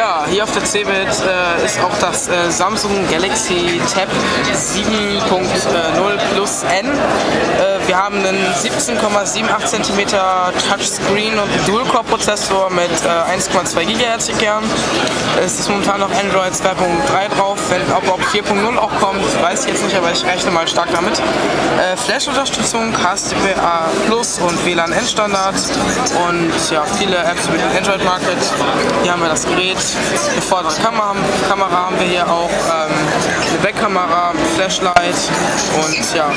HTC mit äh, ist auch das äh, Samsung Galaxy Tab 7.0 Plus N. Äh, wir haben einen 17,78 cm Touchscreen und Dual-Core-Prozessor mit 1,2 GHz Kern. Es ist momentan noch Android 2.3 drauf. Wenn, ob, ob 4.0 auch kommt, weiß ich jetzt nicht, aber ich rechne mal stark damit. Äh, Flash-Unterstützung, HSDPA Plus und WLAN Endstandard und ja, viele Apps mit dem Android Market. Hier haben wir das Gerät, eine vordere Kamera, Kamera haben wir hier auch, ähm, eine Backkamera, Flashlight und ja,